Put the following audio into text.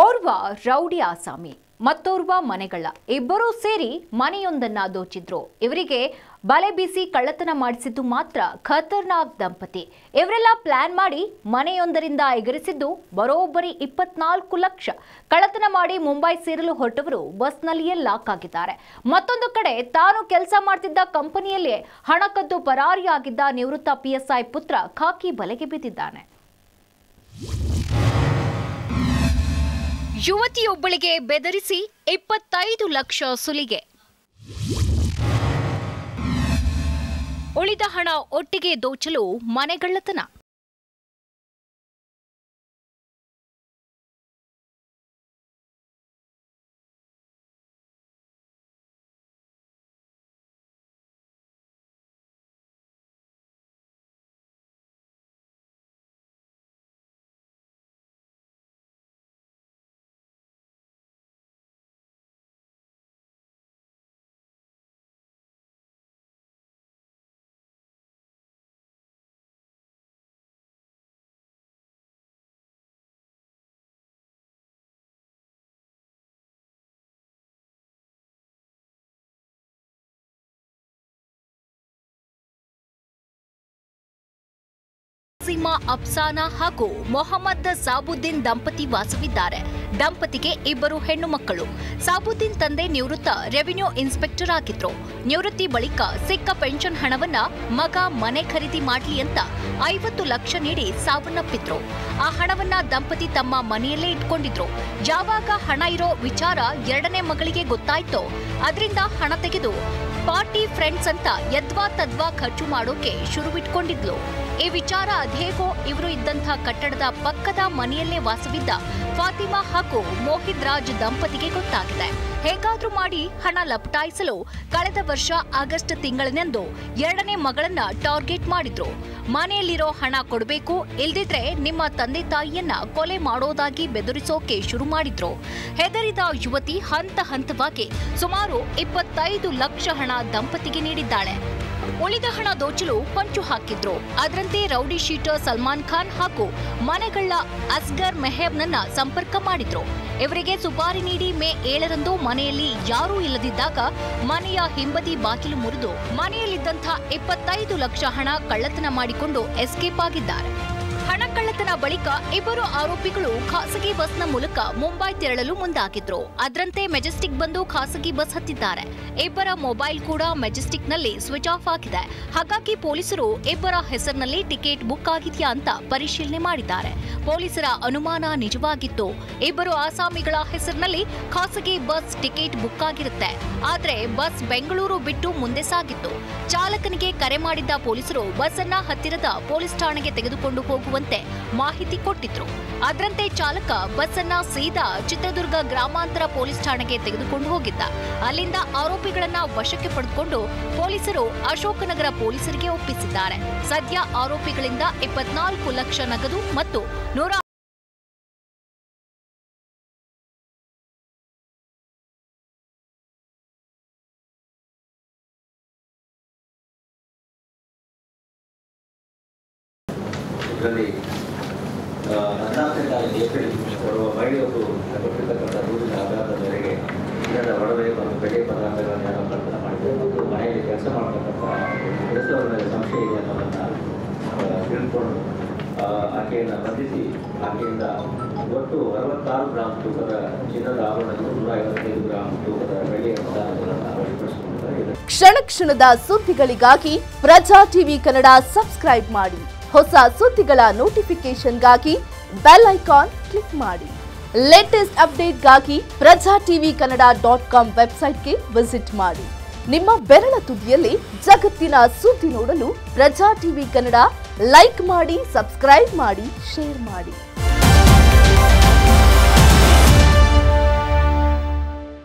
ಓರ್ವ ರೌಡಿ ಆಸಾಮಿ, ಮತ್ತೋರ್ವ ಮನೆಗಳ ಇಬ್ಬರೂ ಸೇರಿ ಮನೆಯೊಂದನ್ನ ದೋಚಿದ್ರು. ಇವರಿಗೆ ಬಲೆ ಬೀಸಿ ಕಳ್ಳತನ ಮಾಡಿಸಿದ್ದು ಮಾತ್ರ ಖತರ್ನಾಕ್ ದಂಪತಿ. ಇವರೆಲ್ಲ ಪ್ಲಾನ್ ಮಾಡಿ ಮನೆಯೊಂದರಿಂದ ಎಗರಿಸಿದ್ದು ಬರೋಬ್ಬರಿ ಇಪ್ಪತ್ನಾಲ್ಕು ಲಕ್ಷ. ಕಳ್ಳತನ ಮಾಡಿ ಮುಂಬೈ ಸೇರಲು ಹೊರಟವರು ಬಸ್ನಲ್ಲಿಯೇ ಲಾಕ್ ಆಗಿದ್ದಾರೆ. ಮತ್ತೊಂದು ಕಡೆ ತಾನು ಕೆಲಸ ಮಾಡ್ತಿದ್ದ ಕಂಪನಿಯಲ್ಲೇ ಹಣ ಕದ್ದು ಪರಾರಿಯಾಗಿದ್ದ ನಿವೃತ್ತ ಪಿಎಸ್ಐ ಪುತ್ರ ಖಾಕಿ ಬಲೆಗೆ ಬಿದ್ದಿದ್ದಾನೆ ಯುವತಿಯೊಬ್ಬಳಿಗೆ ಬೆದರಿಸಿ ಇಪ್ಪತ್ತೈದು ಲಕ್ಷ ಸುಲಿಗೆ. ಉಳಿದ ಹಣ ಒಟ್ಟಿಗೆ ದೋಚಲು ಮನೆಗಳ್ಳತನ. ಸೀಮಾ ಅಫ್ಸಾನಾ ಹಾಗೂ ಮೊಹಮ್ಮದ್ ಸಾಬುದ್ದೀನ್ ದಂಪತಿ ವಾಸವಿದ್ದಾರೆ. ದಂಪತಿಗೆ ಇಬ್ಬರು ಹೆಣ್ಣು ಮಕ್ಕಳು. ಸಾಬುದ್ದೀನ್ ತಂದೆ ನಿವೃತ್ತ ರೆವಿನ್ಯೂ ಇನ್ಸ್ಪೆಕ್ಟರ್ ಆಗಿದ್ರು. ನಿವೃತ್ತಿ ಬಳಿಕ ಸಿಕ್ಕ ಪೆನ್ಷನ್ ಹಣವನ್ನ ಮಗ ಮನೆ ಖರೀದಿ ಮಾಡಲಿ ಅಂತ ಐವತ್ತು ಲಕ್ಷ ನೀಡಿ ಸಾವನ್ನಪ್ಪಿದ್ರು. ಆ ಹಣವನ್ನ ದಂಪತಿ ತಮ್ಮ ಮನೆಯಲ್ಲೇ ಇಟ್ಕೊಂಡಿದ್ರು. ಯಾವಾಗ ಹಣ ಇರೋ ವಿಚಾರ ಎರಡನೇ ಮಗಳಿಗೆ ಗೊತ್ತಾಯ್ತೋ, ಅದರಿಂದ ಹಣ ತೆಗೆದು ಪಾರ್ಟಿ ಫ್ರೆಂಡ್ಸ್ ಅಂತ ಯದ್ವಾ ತದ್ವಾ ಖರ್ಚು ಮಾಡೋಕೆ ಶುರುವಿಟ್ಕೊಂಡಿದ್ಲು. ಈ ವಿಚಾರ ಅದೇಗೋ ಇವರು ಇದ್ದಂಥ ಕಟ್ಟಡದ ಪಕ್ಕದ ಮನೆಯಲ್ಲೇ ವಾಸವಿದ್ದ ಫಾತಿಮಾ ಹಾಗೂ ಮೋಹಿತ್ ರಾಜ್ ದಂಪತಿಗೆ ಗೊತ್ತಾಗಿದೆ. ಹೇಗಾದ್ರೂ ಮಾಡಿ ಹಣ ಲಪಟಾಯಿಸಲು ಕಳೆದ ವರ್ಷ ಆಗಸ್ಟ್ ತಿಂಗಳಿನಂದು ಎರಡನೇ ಮಗಳನ್ನ ಟಾರ್ಗೆಟ್ ಮಾಡಿದ್ರು. ಮನೆಯಲ್ಲಿರೋ ಹಣ ಕೊಡಬೇಕು, ಇಲ್ದಿದ್ರೆ ನಿಮ್ಮ ತಂದೆ ತಾಯಿಯನ್ನ ಕೊಲೆ ಮಾಡೋದಾಗಿ ಬೆದರಿಸೋಕೆ ಶುರು ಮಾಡಿದ್ರು. ಹೆದರಿದ ಯುವತಿ ಹಂತ ಹಂತವಾಗಿ ಸುಮಾರು ಇಪ್ಪತ್ತೈದು ಲಕ್ಷ ಹಣ ದಂಪತಿಗೆ ನೀಡಿದ್ದಾಳೆ. ಉಳಿದ ಹಣ ದೋಚಲು ಪಂಚು ಹಾಕಿದ್ರು. ಅದರಂತೆ ರೌಡಿ ಶೀಟರ್ ಸಲ್ಮಾನ್ ಖಾನ್ ಹಾಗೂ ಮನೆಗಳ್ಳ ಅಸ್ಗರ್ ಮೆಹಬ್ನನ್ನ ಸಂಪರ್ಕ ಮಾಡಿದ್ರು. ಇವರಿಗೆ ಸುಪಾರಿ ನೀಡಿ ಮೇ ಏಳರಂದು ಮನೆಯಲ್ಲಿ ಯಾರೂ ಇಲ್ಲದಿದ್ದಾಗ ಮನೆಯ ಹಿಂಬದಿ ಬಾಗಿಲು ಮುರಿದು ಮನೆಯಲ್ಲಿದ್ದಂಥ ಇಪ್ಪತ್ತೈದು ಲಕ್ಷ ಹಣ ಕಳ್ಳತನ ಮಾಡಿಕೊಂಡು ಎಸ್ಕೇಪ್ ಆಗಿದ್ದಾರೆ. ಬಳಿಕ ಇಬ್ಬರು ಆರೋಪಿಗಳು ಖಾಸಗಿ ಬಸ್ನ ಮೂಲಕ ಮುಂಬೈ ತೆರಳಲು ಮುಂದಾಗಿದ್ರು. ಅದರಂತೆ ಮೆಜೆಸ್ಟಿಕ್ ಬಂದು ಖಾಸಗಿ ಬಸ್ ಹತ್ತಿದ್ದಾರೆ. ಇಬ್ಬರ ಮೊಬೈಲ್ ಕೂಡ ಮೆಜೆಸ್ಟಿಕ್ನಲ್ಲಿ ಸ್ವಿಚ್ ಆಫ್ ಆಗಿದೆ. ಹಾಗಾಗಿ ಪೊಲೀಸರು ಇಬ್ಬರ ಹೆಸರಿನಲ್ಲಿ ಟಿಕೆಟ್ ಬುಕ್ ಆಗಿದೆಯಾ ಅಂತ ಪರಿಶೀಲನೆ ಮಾಡಿದ್ದಾರೆ. ಪೊಲೀಸರ ಅನುಮಾನ ನಿಜವಾಗಿತ್ತು. ಇಬ್ಬರು ಆಸಾಮಿಗಳ ಹೆಸರಿನಲ್ಲಿ ಖಾಸಗಿ ಬಸ್ ಟಿಕೆಟ್ ಬುಕ್ ಆಗಿರುತ್ತೆ. ಆದರೆ ಬಸ್ ಬೆಂಗಳೂರು ಬಿಟ್ಟು ಮುಂದೆ ಸಾಗಿತ್ತು. ಚಾಲಕನಿಗೆ ಕರೆ ಮಾಡಿದ್ದ ಪೊಲೀಸರು ಬಸ್ ಅನ್ನ ಹತ್ತಿರದ ಪೊಲೀಸ್ ಠಾಣೆಗೆ ತೆಗೆದುಕೊಂಡು ಹೋಗುವಂತೆ ಮಾಹಿತಿ ಕೊಟ್ಟಿದ್ರು. ಅದರಂತೆ ಚಾಲಕ ಬಸ್ ಅನ್ನ ಸೀದಾ ಚಿತ್ರದುರ್ಗ ಗ್ರಾಮಾಂತರ ಪೊಲೀಸ್ ಠಾಣೆಗೆ ತೆಗೆದುಕೊಂಡು ಹೋಗಿದ್ದ. ಅಲ್ಲಿಂದ ಆರೋಪಿಗಳನ್ನ ವಶಕ್ಕೆ ಪಡೆದುಕೊಂಡು ಪೊಲೀಸರು ಅಶೋಕನಗರ ಪೊಲೀಸರಿಗೆ ಒಪ್ಪಿಸಿದ್ದಾರೆ. ಸದ್ಯ ಆರೋಪಿಗಳಿಂದ ಇಪ್ಪತ್ನಾಲ್ಕು ಲಕ್ಷ ನಗದು ಮತ್ತು ನೂರ ಇದರಲ್ಲಿ ಕೊಟ್ಟಿರ್ತಕ್ಕಂಥ ದೂರಿನ ಇದರ ಒಡವೆ ಮತ್ತು ಬೆಳೆ ಪದಾರ್ಥಗಳನ್ನು ಮಾಡಿದೆ ಮತ್ತು ಮನೆಯಲ್ಲಿ ಕೆಲಸ ಮಾಡತಕ್ಕಂಥ ಮೇಲೆ ಸಂಶಯ ಇದೆ ಅನ್ನೋದನ್ನು ತಿಳ್ಕೊಂಡು ಆಕೆಯನ್ನು ಆಕೆಯಿಂದ ಒಟ್ಟು ಅರವತ್ತಾರು ಗ್ರಾಮ್ ತೂಕದ ಚಿನ್ನದ ನೂರ ಐವತ್ತೈದು ಗ್ರಾಮ್ ತೂಕದ ಬೆಳೆಯ ಪದಾರ್ಥಗಳನ್ನು ಕ್ಷಣ ಕ್ಷಣದ ಸುದ್ದಿಗಳಿಗಾಗಿ ಪ್ರಜಾ ಟಿವಿ ಕನ್ನಡ ಸಬ್ಸ್ಕ್ರೈಬ್ ಮಾಡಿ. ಹೊಸ ಸುದ್ದಿಗಳ ನೋಟಿಫಿಕೇಶನ್ಗಾಗಿ ಬೆಲ್ ಐಕಾನ್ ಕ್ಲಿಕ್ ಮಾಡಿ. Latest ಅಪ್ಡೇಟ್ಗಾಗಿ Praja TV Kannada dot com ವೆಬ್ಸೈಟ್ಗೆ ವಿಸಿಟ್ ಮಾಡಿ. ನಿಮ್ಮ ಬೆರಳ ತುದಿಯಲ್ಲಿ ಜಗತ್ತಿನ ಸುದ್ದಿ ನೋಡಲು ಪ್ರಜಾ ಟಿವಿ ಕನ್ನಡ ಲೈಕ್ ಮಾಡಿ ಸಬ್ಸ್ಕ್ರೈಬ್ ಮಾಡಿ ಶೇರ್ ಮಾಡಿ.